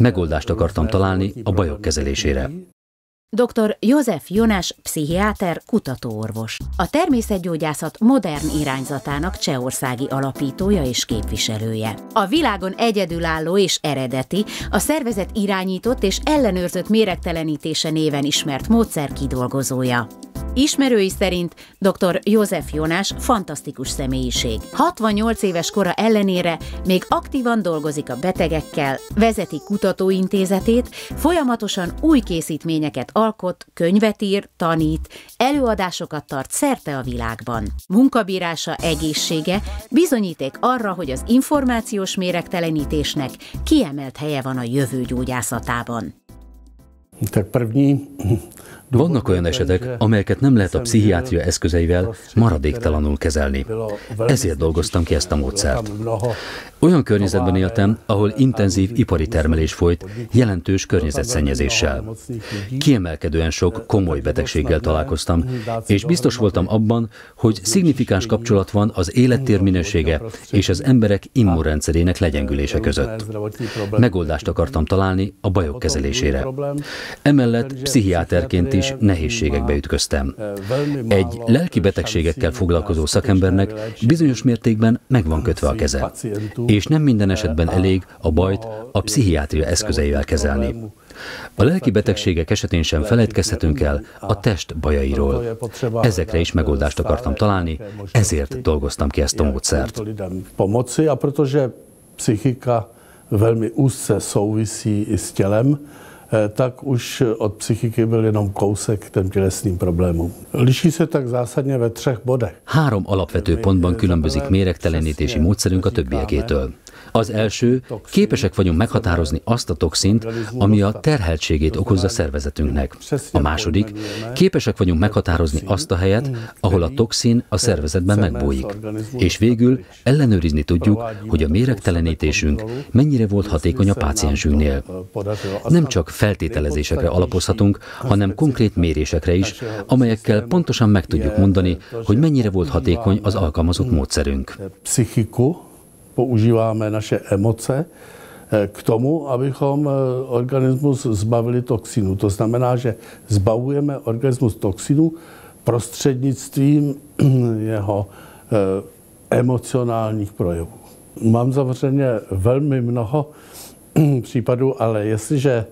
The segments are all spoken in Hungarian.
Megoldást akartam találni a bajok kezelésére. Dr. József Jonás, pszichiáter, kutatóorvos. A természetgyógyászat modern irányzatának csehországi alapítója és képviselője. A világon egyedülálló és eredeti, a szervezet irányított és ellenőrzött méregtelenítése néven ismert módszer kidolgozója. Ismerői szerint dr. József Jonás fantasztikus személyiség. 68 éves kora ellenére még aktívan dolgozik a betegekkel, vezeti kutatóintézetét, folyamatosan új készítményeket alkot, könyvet ír, tanít, előadásokat tart szerte a világban. Munkabírása, egészsége bizonyíték arra, hogy az információs méregtelenítésnek kiemelt helye van a jövő gyógyászatában. Tak první vannak olyan esetek, amelyeket nem lehet a pszichiátria eszközeivel maradéktalanul kezelni. Ezért dolgoztam ki ezt a módszert. Olyan környezetben éltem, ahol intenzív ipari termelés folyt, jelentős környezetszennyezéssel. Kiemelkedően sok komoly betegséggel találkoztam, és biztos voltam abban, hogy szignifikáns kapcsolat van az élettér minősége és az emberek immunrendszerének legyengülése között. Megoldást akartam találni a bajok kezelésére. Emellett pszichiáterként is nehézségekbe ütköztem. Egy lelki betegségekkel foglalkozó szakembernek bizonyos mértékben megvan kötve a keze, és nem minden esetben elég a bajt a pszichiátria eszközeivel kezelni. A lelki betegségek esetén sem feledkezhetünk el a test bajairól. Ezekre is megoldást akartam találni, ezért dolgoztam ki ezt a módszert. A psychika velmi úzce souvisí i s tělem, tak už od psychiky byl jenom kousek k těm tělesným problémům. Liší se tak zásadně ve třech bodech. Három alapvető pontban különbözik méregtelenítési módszerünk a többiekétől. Az első, képesek vagyunk meghatározni azt a toxint, ami a terheltségét okozza szervezetünknek. A második, képesek vagyunk meghatározni azt a helyet, ahol a toxin a szervezetben megbújik. És végül ellenőrizni tudjuk, hogy a méregtelenítésünk mennyire volt hatékony a páciensünknél. Nem csak feltételezésekre alapozhatunk, hanem konkrét mérésekre is, amelyekkel pontosan meg tudjuk mondani, hogy mennyire volt hatékony az alkalmazott módszerünk. Psychiku, používáme naše emoce eh, k tomu, abychom eh, organismus zbavili toxinu. To znamená, že zbavujeme organismus toxinu prostřednictvím jeho eh, emocionálních projevů. Mám zavřeně velmi mnoho případů, ale jestliže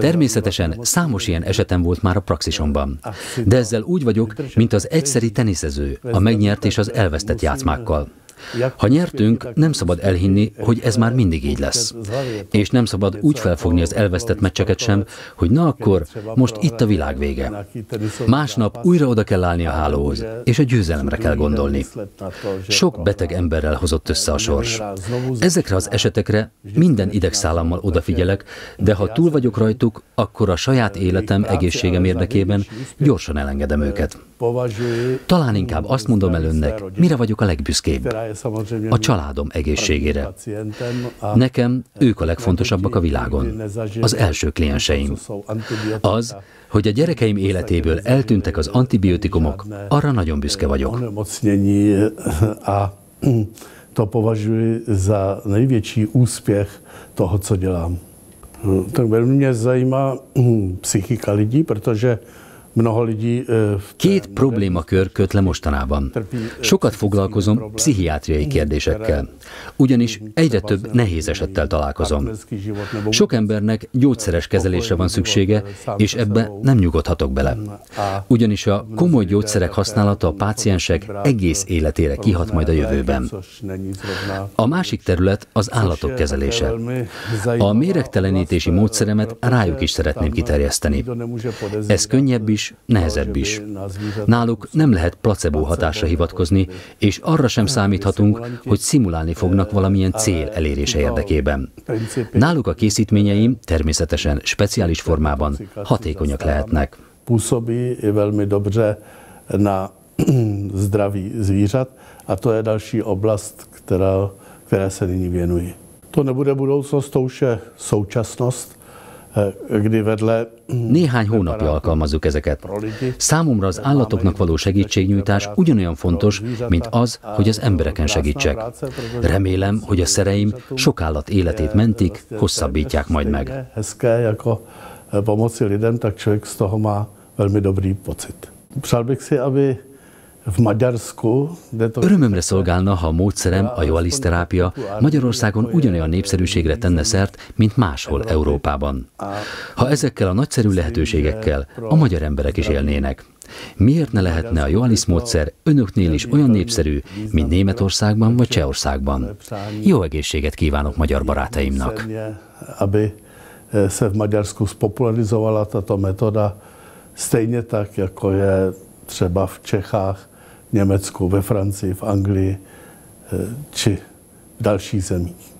Természetesen számos ilyen esetem volt már a praxisomban, de ezzel úgy vagyok, mint az egyszeri teniszező, a megnyert és az elvesztett játszmákkal. Ha nyertünk, nem szabad elhinni, hogy ez már mindig így lesz. És nem szabad úgy felfogni az elvesztett meccseket sem, hogy na akkor, most itt a világ vége. Másnap újra oda kell állni a hálóhoz, és a győzelemre kell gondolni. Sok beteg emberrel hozott össze a sors. Ezekre az esetekre minden idegszállammal odafigyelek, de ha túl vagyok rajtuk, akkor a saját életem, egészségem érdekében gyorsan elengedem őket. Talán inkább azt mondom el önnek, mire vagyok a legbüszkébb. A családom egészségére. Nekem ők a legfontosabbak a világon. Az első klienseim. Az, hogy a gyerekeim életéből eltűntek az antibiotikumok, arra nagyon büszke vagyok. To považuji za největší úspěch toho, co dělám. Tak velmi mě zajímá psychika lidí, protože Két problémakör köt le mostanában. Sokat foglalkozom pszichiátriai kérdésekkel, ugyanis egyre több nehéz esettel találkozom. Sok embernek gyógyszeres kezelésre van szüksége, és ebbe nem nyugodhatok bele. Ugyanis a komoly gyógyszerek használata a páciensek egész életére kihat majd a jövőben. A másik terület az állatok kezelése. A méregtelenítési módszeremet rájuk is szeretném kiterjeszteni. Ez könnyebb is, is, nehezebb is. Náluk nem lehet placebo hatásra hivatkozni, és arra sem számíthatunk, hogy szimulálni fognak valamilyen cél elérése érdekében. Náluk a készítményeim természetesen speciális formában hatékonyak lehetnek. Působí velmi dobře na zdraví zvířat a to je další oblast, která, které se nyní věnují. To nebude budoucnost, to už je současnost. Néhány hónapja alkalmazzuk ezeket. Számomra az állatoknak való segítségnyújtás ugyanolyan fontos, mint az, hogy az embereken segítsek. Remélem, hogy a szereim sok állat életét mentik, hosszabbítják majd meg. Pomoci lidem, tak člověk z toho má velmi dobrý pocit. Přál bych si, aby Örömömre szolgálna, ha a módszerem, a Joalis terápia Magyarországon ugyanolyan népszerűségre tenne szert, mint máshol Európában. Ha ezekkel a nagyszerű lehetőségekkel a magyar emberek is élnének. Miért ne lehetne a Joalis módszer önöknél is olyan népszerű, mint Németországban vagy Csehországban? Jó egészséget kívánok magyar barátaimnak! Aby se v Maďarsku spopularizovala tato metoda, stejně tak, jako je třeba v Čechách, Německu, ve Francii, v Anglii či v dalších zemích.